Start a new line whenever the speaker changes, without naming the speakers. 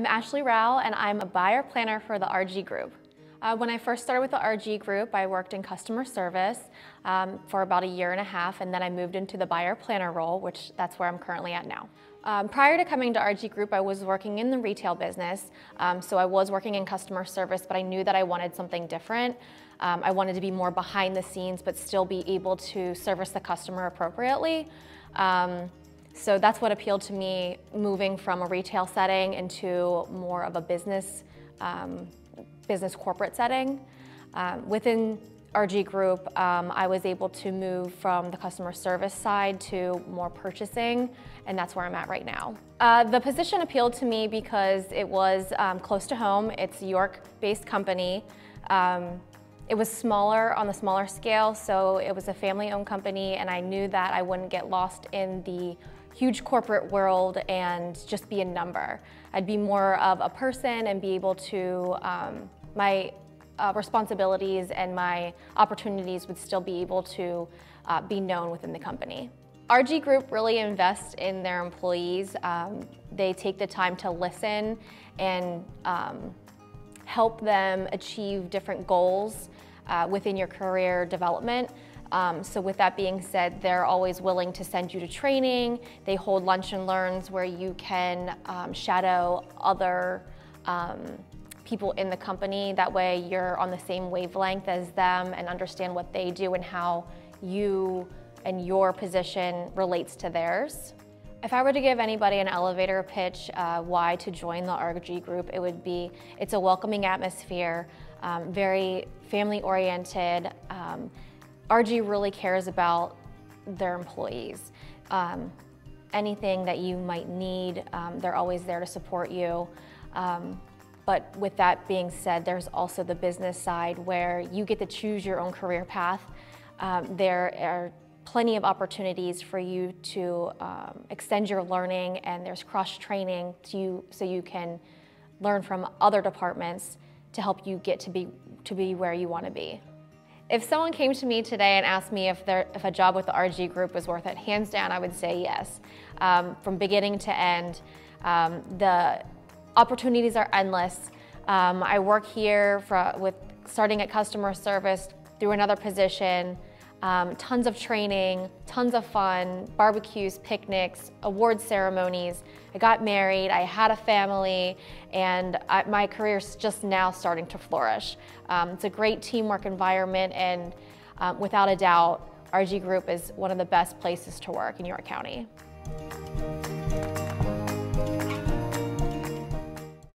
I'm Ashley Raugh and I'm a buyer planner for the RG Group. Uh, when I first started with the RG Group, I worked in customer service um, for about a year and a half and then I moved into the buyer planner role, which that's where I'm currently at now. Um, prior to coming to RG Group, I was working in the retail business, um, so I was working in customer service, but I knew that I wanted something different. Um, I wanted to be more behind the scenes, but still be able to service the customer appropriately. Um, so that's what appealed to me, moving from a retail setting into more of a business, um, business corporate setting. Um, within RG Group, um, I was able to move from the customer service side to more purchasing, and that's where I'm at right now. Uh, the position appealed to me because it was um, close to home. It's a York-based company. Um, it was smaller on the smaller scale, so it was a family-owned company, and I knew that I wouldn't get lost in the huge corporate world and just be a number. I'd be more of a person and be able to, um, my uh, responsibilities and my opportunities would still be able to uh, be known within the company. RG Group really invests in their employees. Um, they take the time to listen and um, help them achieve different goals uh, within your career development. Um, so with that being said, they're always willing to send you to training. They hold lunch and learns where you can um, shadow other um, people in the company. That way you're on the same wavelength as them and understand what they do and how you and your position relates to theirs. If I were to give anybody an elevator pitch uh, why to join the RG group, it would be it's a welcoming atmosphere, um, very family oriented. Um, RG really cares about their employees. Um, anything that you might need, um, they're always there to support you. Um, but with that being said, there's also the business side where you get to choose your own career path. Um, there are plenty of opportunities for you to um, extend your learning and there's cross training to so you can learn from other departments to help you get to be, to be where you want to be. If someone came to me today and asked me if, if a job with the RG group was worth it, hands down, I would say yes. Um, from beginning to end, um, the opportunities are endless. Um, I work here for, with starting at customer service through another position, um, tons of training, tons of fun, barbecues, picnics, award ceremonies. I got married, I had a family, and I, my career's just now starting to flourish. Um, it's a great teamwork environment, and um, without a doubt, RG Group is one of the best places to work in York County.